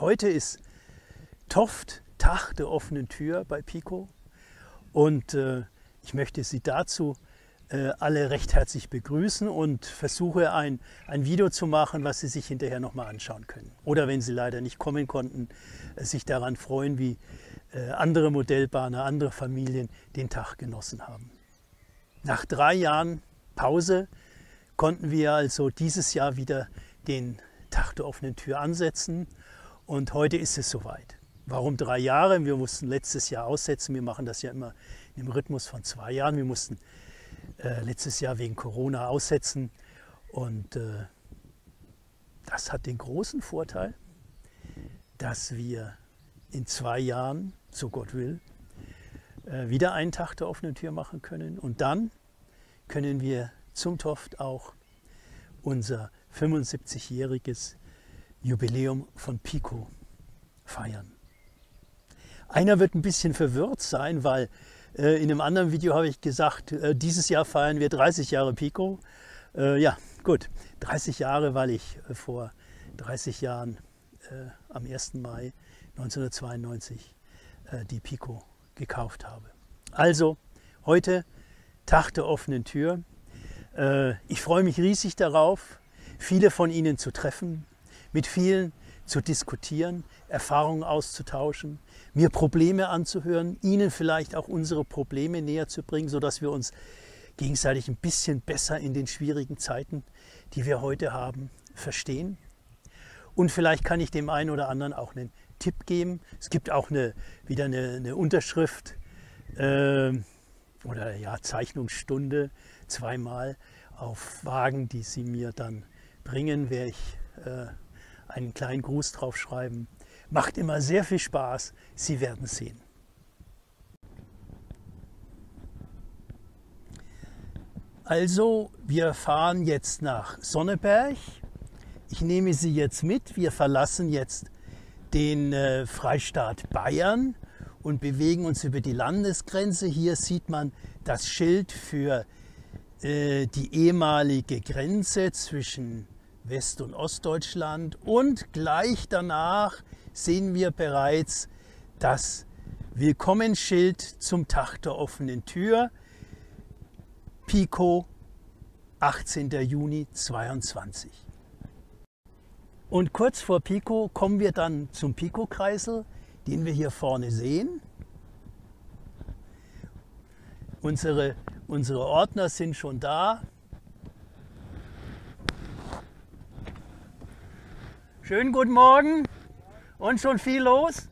Heute ist Toft, Tag der offenen Tür bei Pico und äh, ich möchte Sie dazu äh, alle recht herzlich begrüßen und versuche ein, ein Video zu machen, was Sie sich hinterher nochmal anschauen können. Oder wenn Sie leider nicht kommen konnten, äh, sich daran freuen, wie äh, andere Modellbahner, andere Familien den Tag genossen haben. Nach drei Jahren Pause konnten wir also dieses Jahr wieder den Tag der offenen Tür ansetzen und heute ist es soweit. Warum drei Jahre? Wir mussten letztes Jahr aussetzen. Wir machen das ja immer im Rhythmus von zwei Jahren. Wir mussten äh, letztes Jahr wegen Corona aussetzen. Und äh, das hat den großen Vorteil, dass wir in zwei Jahren, so Gott will, äh, wieder einen Tag der offenen Tür machen können. Und dann können wir zum Toft auch unser 75-jähriges Jubiläum von Pico feiern. Einer wird ein bisschen verwirrt sein, weil äh, in einem anderen Video habe ich gesagt, äh, dieses Jahr feiern wir 30 Jahre Pico. Äh, ja, gut, 30 Jahre, weil ich vor 30 Jahren am 1. Mai 1992 die Pico gekauft habe. Also heute Tag der offenen Tür. Ich freue mich riesig darauf, viele von Ihnen zu treffen, mit vielen zu diskutieren, Erfahrungen auszutauschen, mir Probleme anzuhören, Ihnen vielleicht auch unsere Probleme näher zu bringen, sodass wir uns gegenseitig ein bisschen besser in den schwierigen Zeiten, die wir heute haben, verstehen. Und vielleicht kann ich dem einen oder anderen auch einen Tipp geben. Es gibt auch eine, wieder eine, eine Unterschrift äh, oder ja, Zeichnungsstunde zweimal auf Wagen, die Sie mir dann bringen, werde ich äh, einen kleinen Gruß drauf schreiben. Macht immer sehr viel Spaß. Sie werden sehen. Also, wir fahren jetzt nach Sonneberg. Ich nehme Sie jetzt mit. Wir verlassen jetzt den äh, Freistaat Bayern und bewegen uns über die Landesgrenze. Hier sieht man das Schild für äh, die ehemalige Grenze zwischen West- und Ostdeutschland und gleich danach sehen wir bereits das Willkommensschild zum Tag der offenen Tür, Pico, 18. Juni 22. Und kurz vor Pico kommen wir dann zum Pico-Kreisel, den wir hier vorne sehen. Unsere, unsere Ordner sind schon da. Schönen guten Morgen. Und schon viel los?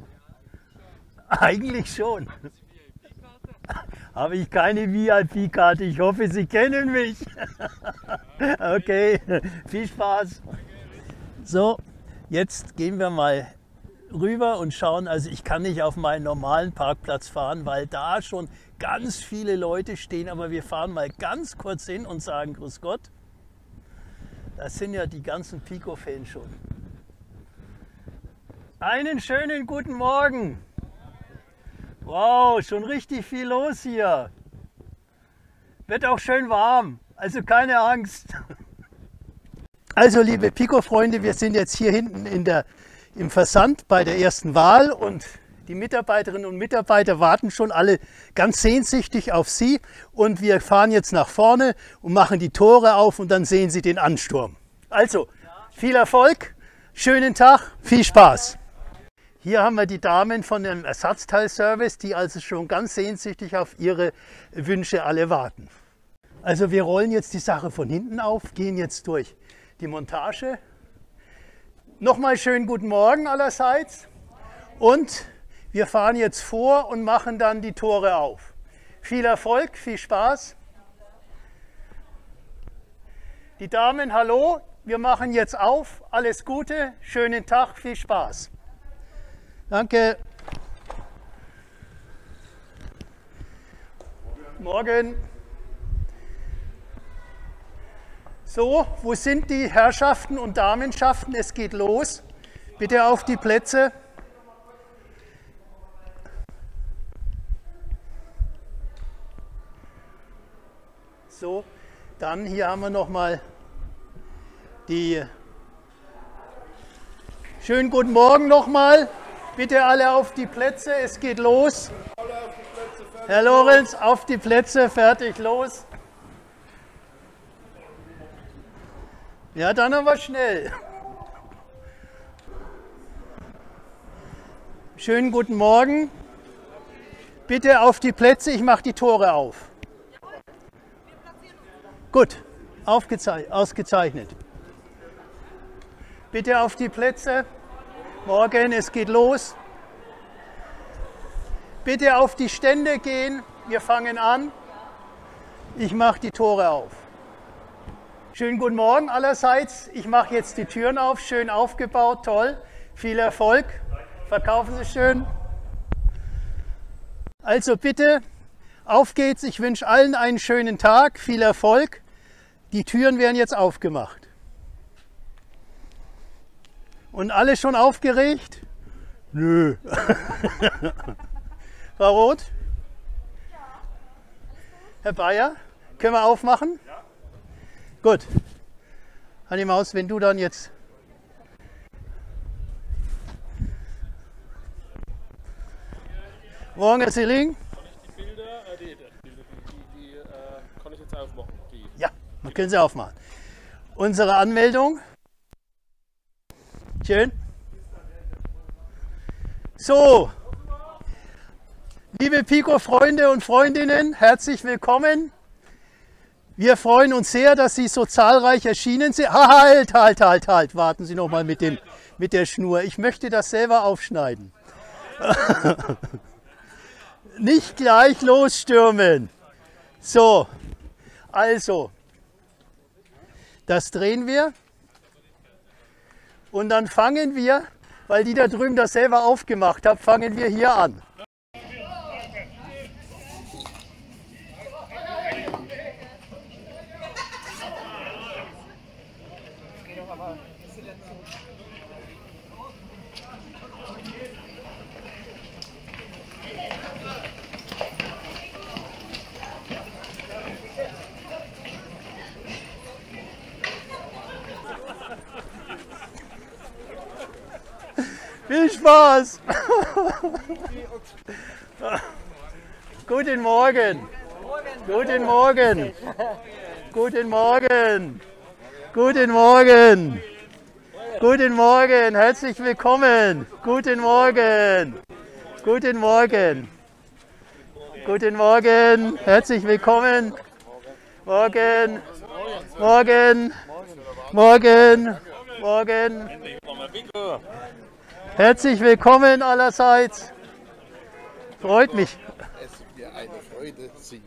Eigentlich schon. Habe ich keine VIP-Karte. Ich hoffe, Sie kennen mich. Okay, viel Spaß. So, jetzt gehen wir mal rüber und schauen. Also ich kann nicht auf meinen normalen Parkplatz fahren, weil da schon ganz viele Leute stehen. Aber wir fahren mal ganz kurz hin und sagen Grüß Gott. Das sind ja die ganzen Pico-Fans schon. Einen schönen guten Morgen. Wow, schon richtig viel los hier. Wird auch schön warm, also keine Angst. Also liebe Pico-Freunde, wir sind jetzt hier hinten in der, im Versand bei der ersten Wahl und die Mitarbeiterinnen und Mitarbeiter warten schon alle ganz sehnsüchtig auf Sie und wir fahren jetzt nach vorne und machen die Tore auf und dann sehen Sie den Ansturm. Also, viel Erfolg, schönen Tag, viel Spaß. Hier haben wir die Damen von dem Ersatzteilservice, die also schon ganz sehnsüchtig auf ihre Wünsche alle warten. Also wir rollen jetzt die Sache von hinten auf, gehen jetzt durch die Montage. Nochmal schönen guten Morgen allerseits und wir fahren jetzt vor und machen dann die Tore auf. Viel Erfolg, viel Spaß. Die Damen, hallo, wir machen jetzt auf. Alles Gute, schönen Tag, viel Spaß. Danke. Morgen. So, wo sind die Herrschaften und Damenschaften? Es geht los. Bitte auf die Plätze. So, dann hier haben wir noch mal die Schönen guten Morgen nochmal. Bitte alle auf die Plätze, es geht los. Herr Lorenz, auf die Plätze, fertig, los. Ja, dann aber schnell. Schönen guten Morgen. Bitte auf die Plätze, ich mache die Tore auf. Gut, ausgezeichnet. Bitte auf die Plätze. Morgen, es geht los. Bitte auf die Stände gehen. Wir fangen an. Ich mache die Tore auf. Schönen guten Morgen allerseits. Ich mache jetzt die Türen auf. Schön aufgebaut, toll. Viel Erfolg. Verkaufen Sie schön. Also bitte, auf geht's. Ich wünsche allen einen schönen Tag. Viel Erfolg. Die Türen werden jetzt aufgemacht. Und alle schon aufgeregt? Nö. Frau Roth? Herr Bayer, können wir aufmachen? Ja. Gut. Hanni Maus, wenn du dann jetzt. Morgen, Herr Silling. Kann ich die Bilder, äh, die, die, die, die äh, kann ich jetzt aufmachen? Ja, man können sie aufmachen. Unsere Anmeldung. Schön. So, liebe Pico-Freunde und Freundinnen, herzlich willkommen. Wir freuen uns sehr, dass Sie so zahlreich erschienen sind. Halt, halt, halt, halt, warten Sie noch mal mit, dem, mit der Schnur. Ich möchte das selber aufschneiden. Nicht gleich losstürmen. So, also, das drehen wir. Und dann fangen wir, weil die da drüben das selber aufgemacht haben, fangen wir hier an. Viel Spaß! Guten Morgen! Guten Morgen! Guten Morgen! Guten Morgen! Guten Morgen! Herzlich willkommen! Guten Morgen! Guten Morgen! Guten Morgen! Herzlich willkommen! Morgen! Morgen! Morgen! Morgen! Herzlich willkommen allerseits. Freut mich. Es ist mir eine Freude, Sie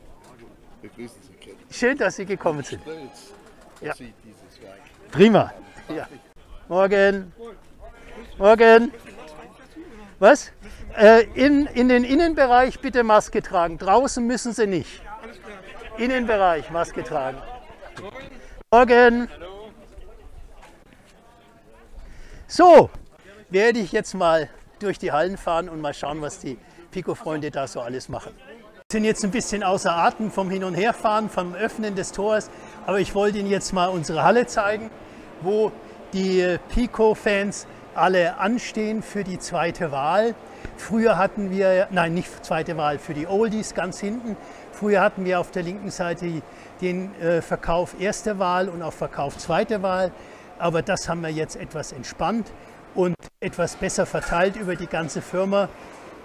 begrüßen zu können. Schön, dass Sie gekommen sind. Stolz Ja. Sie, dieses Werk. Prima. Ja. Morgen. Morgen. Was? Äh, in, in den Innenbereich bitte Maske tragen. Draußen müssen Sie nicht. Innenbereich Maske tragen. Morgen. So, werde ich jetzt mal durch die Hallen fahren und mal schauen, was die Pico-Freunde da so alles machen. Wir sind jetzt ein bisschen außer Atem vom Hin- und Herfahren, vom Öffnen des Tors, aber ich wollte Ihnen jetzt mal unsere Halle zeigen, wo die Pico-Fans alle anstehen für die zweite Wahl. Früher hatten wir, nein, nicht zweite Wahl, für die Oldies ganz hinten. Früher hatten wir auf der linken Seite den äh, Verkauf erste Wahl und auch Verkauf zweite Wahl. Aber das haben wir jetzt etwas entspannt und etwas besser verteilt über die ganze Firma.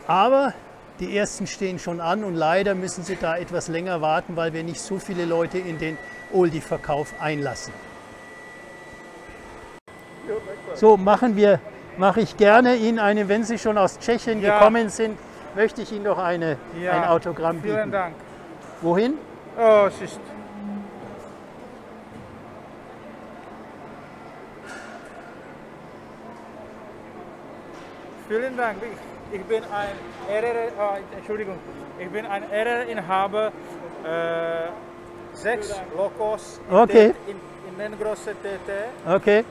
Aber die ersten stehen schon an und leider müssen sie da etwas länger warten, weil wir nicht so viele Leute in den Oldie-Verkauf einlassen. So machen wir, mache ich gerne Ihnen eine, wenn Sie schon aus Tschechien Ja. gekommen sind, möchte ich Ihnen doch eine, Ja, ein Autogramm Vielen bieten. Dank. Wohin? Oh, es ist. Vielen Dank. Ich, bin ein Ehre, oh, Entschuldigung, ich bin ein Ehrerinhaber äh, sechs Lokos in, Okay. In, in den großen TT, Okay, äh,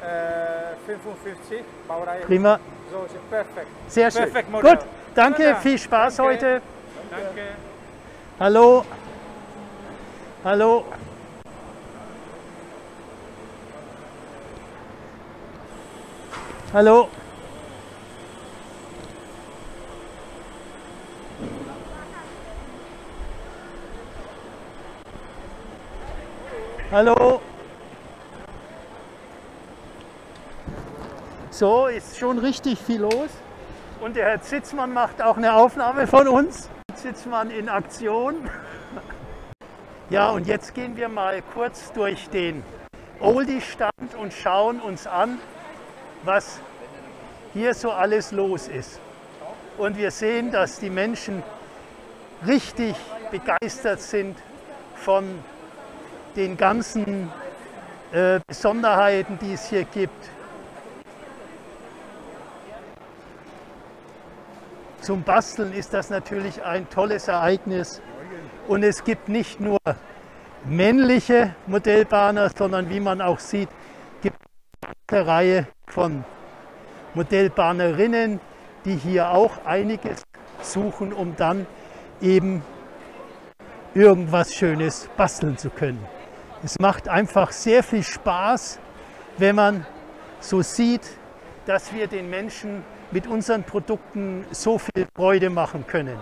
55 Baureihe. prima. So ist perfekt. Sehr schön. Perfekt Modell. Gut, danke, Vielen Dank. viel Spaß Danke. heute. Danke. Hallo. Hallo. Hallo. Hallo. So, ist schon richtig viel los. Und der Herr Zitzmann macht auch eine Aufnahme von uns. Zitzmann in Aktion. Ja, und jetzt gehen wir mal kurz durch den Oldie-Stand und schauen uns an, was hier so alles los ist. Und wir sehen, dass die Menschen richtig begeistert sind von den ganzen äh, Besonderheiten, die es hier gibt. Zum Basteln ist das natürlich ein tolles Ereignis. Und es gibt nicht nur männliche Modellbahner, sondern wie man auch sieht, gibt es eine Reihe von Modellbahnerinnen, die hier auch einiges suchen, um dann eben irgendwas Schönes basteln zu können. Es macht einfach sehr viel Spaß, wenn man so sieht, dass wir den Menschen mit unseren Produkten so viel Freude machen können.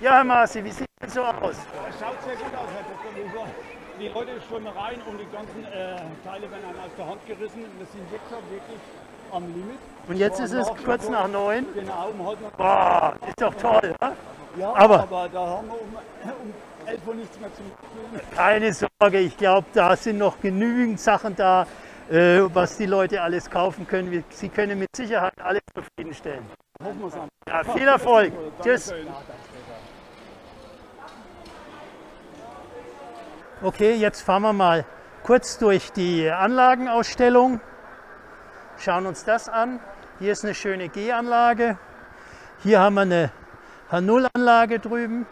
Ja, Herr Marci, wie sieht es so aus? Es schaut sehr gut aus, Herr Dr. Weber. Die Leute schwimmen rein und die ganzen äh, Teile werden einem aus der Hand gerissen. Wir sind jetzt auch wirklich am Limit. Und jetzt ist es kurz nach neun. Genau, um halb nach Boah, ist doch toll. Ja? Ja, aber- aber, da haben wir um, um 11 Uhr nichts mehr zu tun. Keine Sorge, ich glaube, da sind noch genügend Sachen da, äh, was die Leute alles kaufen können. Sie können mit Sicherheit alles zufriedenstellen. Hoffen wir es an. Ja, viel Erfolg. Tschüss. Okay, jetzt fahren wir mal kurz durch die Anlagenausstellung. Schauen uns das an. Hier ist eine schöne G-Anlage. Hier haben wir eine H0-Anlage drüben.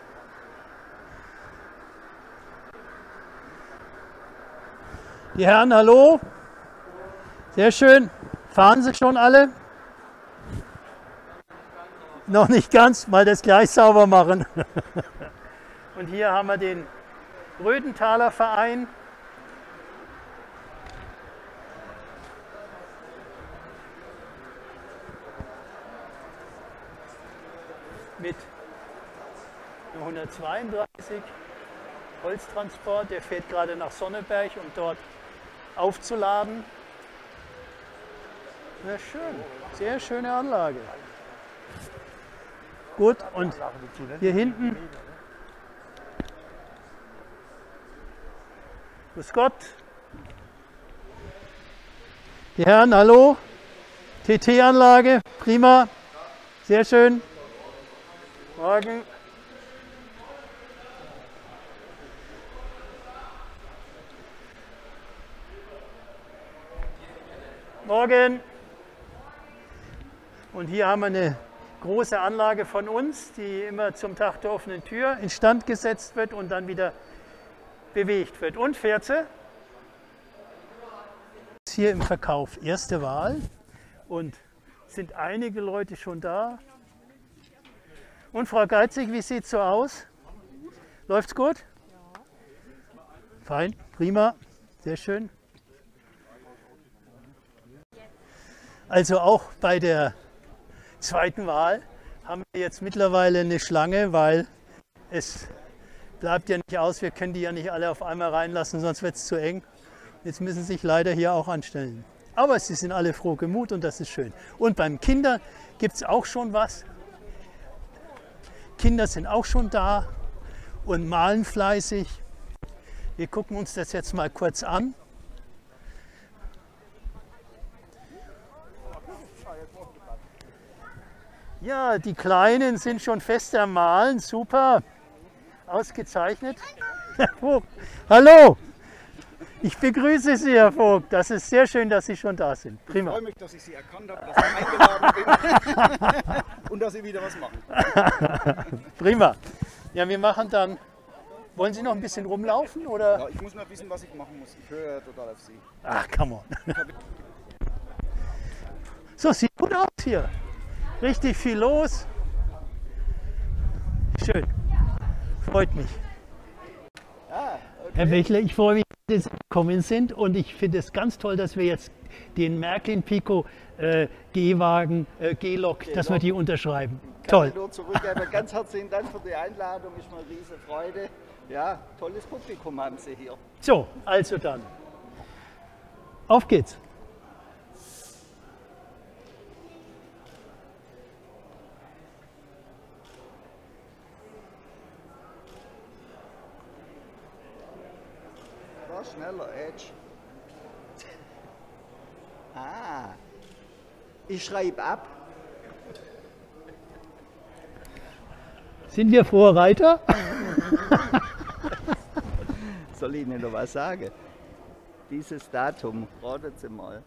Die Herren, hallo. Sehr schön. Fahren Sie schon alle? Noch nicht ganz, mal das gleich sauber machen. Und hier haben wir den Rödenthaler Verein. 132 Holztransport, der fährt gerade nach Sonneberg, um dort aufzuladen. Na schön, sehr schöne Anlage. Gut, und hier hinten Grüß Gott. Die Herren, hallo. TT-Anlage, prima. Sehr schön. Morgen. Morgen. Und hier haben wir eine große Anlage von uns, die immer zum Tag der offenen Tür instand gesetzt wird und dann wieder bewegt wird. Und sie? Hier im Verkauf erste Wahl und sind einige Leute schon da. Und Frau Geizig, wie sieht es so aus? Läuft's gut? Fein, prima, sehr schön. Also auch bei der zweiten Wahl haben wir jetzt mittlerweile eine Schlange, weil es bleibt ja nicht aus, wir können die ja nicht alle auf einmal reinlassen, sonst wird es zu eng. Jetzt müssen sie sich leider hier auch anstellen. Aber sie sind alle froh gemut und das ist schön. Und beim Kinder gibt es auch schon was. Kinder sind auch schon da und malen fleißig. Wir gucken uns das jetzt mal kurz an. Ja, die Kleinen sind schon fest am Malen. Super. Ausgezeichnet. Herr Vogt. Hallo. Ich begrüße Sie, Herr Vogt. Das ist sehr schön, dass Sie schon da sind. Ich Prima. freue mich, dass ich Sie erkannt habe, dass ich eingeladen bin und dass Sie wieder was machen. Prima. Ja, wir machen dann. Wollen Sie noch ein bisschen rumlaufen oder? Ja, ich muss nur wissen, was ich machen muss. Ich höre ja total auf Sie. Ach, come on. So, sieht gut aus hier. Richtig viel los. Schön. Freut mich. Herr Wechler, ich freue mich gekommen sind. Und ich finde es ganz toll, dass wir jetzt den Märklin Pico äh, G-Wagen, äh, G-Lok, dass wir die unterschreiben. Kann Toll. ich nur zurückgeben. Ganz herzlichen Dank für die Einladung, ist mir eine riesige Freude. Ja, tolles Publikum haben Sie hier. So, also dann. Auf geht's. War schneller, Edge. Ah, ich schreibe ab. Sind wir Vorreiter? Soll ich Ihnen noch was sagen? Dieses Datum, ratet Sie mal.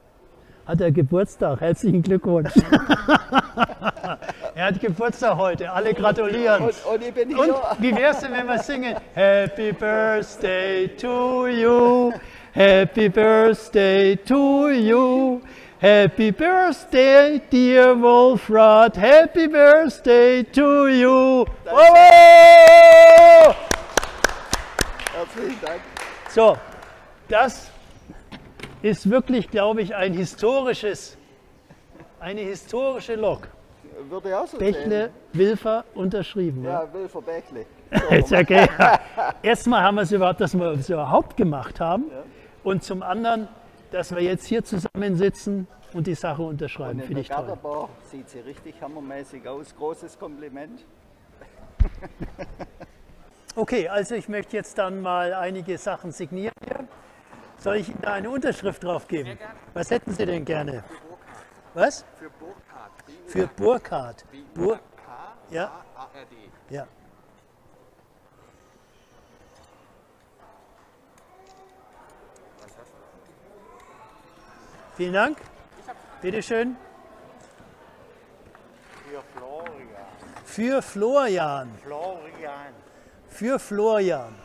Hat er Geburtstag. Herzlichen Glückwunsch. er hat Geburtstag heute. Alle gratulieren. Und, und ich bin Und hier. wie wär's denn, wenn wir singen? Happy Birthday to you. Happy Birthday to you. Happy Birthday, dear Wolfrat. Happy Birthday to you. Bravo! Herzlichen Dank. So, das ist wirklich, glaube ich, ein historisches, eine historische Lok. Würde ich auch so Bächle, sehen. Wilfer unterschrieben. Ja. Ja, Wilfer Bächle. Ist okay. Erstmal haben wir es überhaupt, dass wir es überhaupt gemacht haben. Und zum anderen, dass wir jetzt hier zusammensitzen und die Sache unterschreiben. Finde ich toll. Sieht sie richtig hammermäßig aus. Großes Kompliment. Okay, also ich möchte jetzt dann mal einige Sachen signieren. Hier. Soll ich Ihnen da eine Unterschrift drauf geben? Was hätten Sie denn gerne? Was? Für Burkhardt. Für Burkhardt. Bur ja, ja. Vielen Dank. Bitte schön. Für Florian. Für Florian. Florian. Für Florian.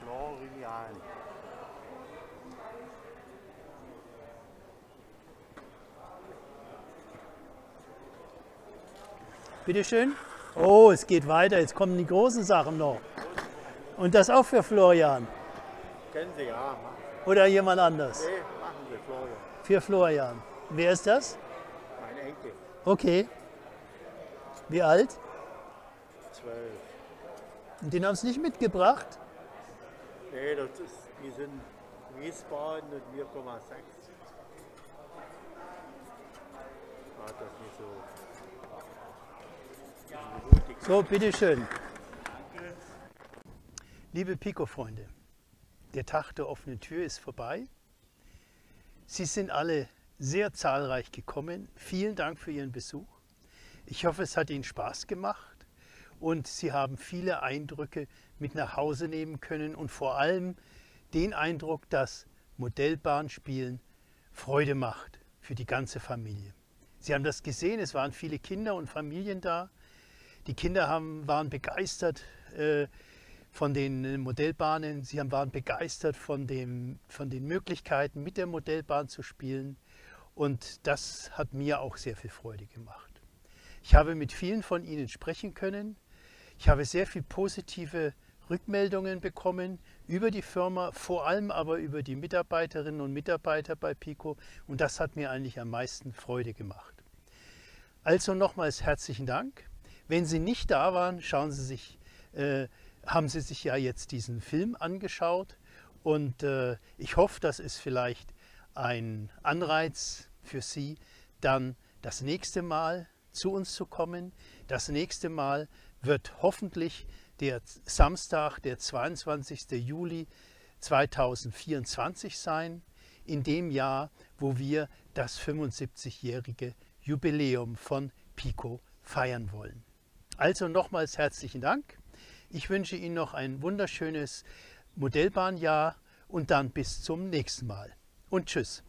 Florian. Bitte schön. Oh, es geht weiter. Jetzt kommen die großen Sachen noch. Und das auch für Florian. Kennen Sie ja. Oder jemand anders. Nee, machen Sie Florian. Für Florian. Wer ist das? Mein Enkel. Okay. Wie alt? Zwölf. Und den haben sie nicht mitgebracht? Nee, das ist, die sind Wiesbaden und wir kommen aus Sachsen. Hat das nicht so. So, bitteschön. Liebe Pico-Freunde, der Tag der offenen Tür ist vorbei. Sie sind alle sehr zahlreich gekommen. Vielen Dank für Ihren Besuch. Ich hoffe, es hat Ihnen Spaß gemacht und Sie haben viele Eindrücke mit nach Hause nehmen können und vor allem den Eindruck, dass Modellbahnspielen Freude macht für die ganze Familie. Sie haben das gesehen, es waren viele Kinder und Familien da. Die Kinder haben, waren begeistert äh, von den äh, Modellbahnen. Sie haben, waren begeistert von, dem, von den Möglichkeiten, mit der Modellbahn zu spielen. Und das hat mir auch sehr viel Freude gemacht. Ich habe mit vielen von Ihnen sprechen können. Ich habe sehr viel positive Rückmeldungen bekommen über die Firma, vor allem aber über die Mitarbeiterinnen und Mitarbeiter bei Pico. Und das hat mir eigentlich am meisten Freude gemacht. Also nochmals herzlichen Dank. Wenn Sie nicht da waren, schauen Sie sich, äh, haben Sie sich ja jetzt diesen Film angeschaut und äh, ich hoffe, das ist vielleicht ein Anreiz für Sie, dann das nächste Mal zu uns zu kommen. Das nächste Mal wird hoffentlich der Samstag, der 22. Juli 2024 sein, in dem Jahr, wo wir das 75-jährige Jubiläum von Pico feiern wollen. Also nochmals herzlichen Dank. Ich wünsche Ihnen noch ein wunderschönes Modellbahnjahr und dann bis zum nächsten Mal. Und tschüss.